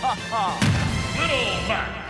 ha ha. Little Mac.